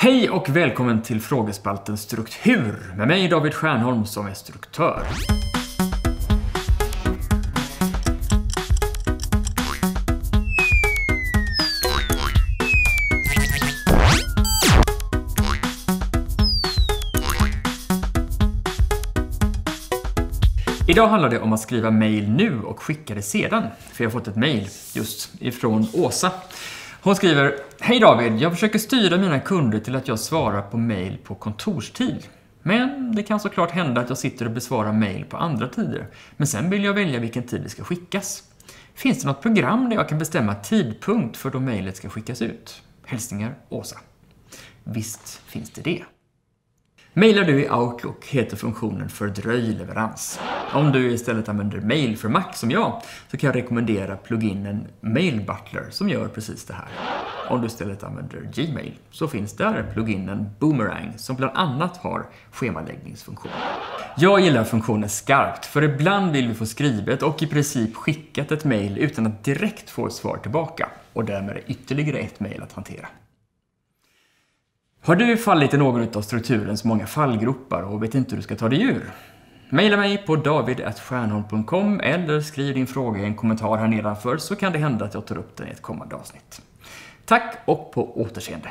Hej och välkommen till frågespalten Struktur med mig David Stjernholm som är struktör. Idag handlar det om att skriva mail nu och skicka det sedan. För jag har fått ett mail just ifrån Åsa. Hon skriver Hej David, jag försöker styra mina kunder till att jag svarar på mail på kontorstid. Men det kan såklart hända att jag sitter och besvarar mail på andra tider. Men sen vill jag välja vilken tid det ska skickas. Finns det något program där jag kan bestämma tidpunkt för då mejlet ska skickas ut? Hälsningar Åsa. Visst finns det det. Mailar du i Outlook heter funktionen fördröj leverans. Om du istället använder mail för Mac som jag, så kan jag rekommendera pluginen Mail Butler som gör precis det här. Om du istället använder Gmail så finns där pluginen Boomerang som bland annat har schemaläggningsfunktion. Jag gillar funktionen skarpt, för ibland vill vi få skrivet och i princip skickat ett mail utan att direkt få ett svar tillbaka och därmed ytterligare ett mail att hantera. Har du fallit i någon av strukturens många fallgropar och vet inte hur du ska ta dig ur? Maila mig på david.stjernholm.com eller skriv din fråga i en kommentar här nedanför så kan det hända att jag tar upp den i ett kommande avsnitt. Tack och på återseende!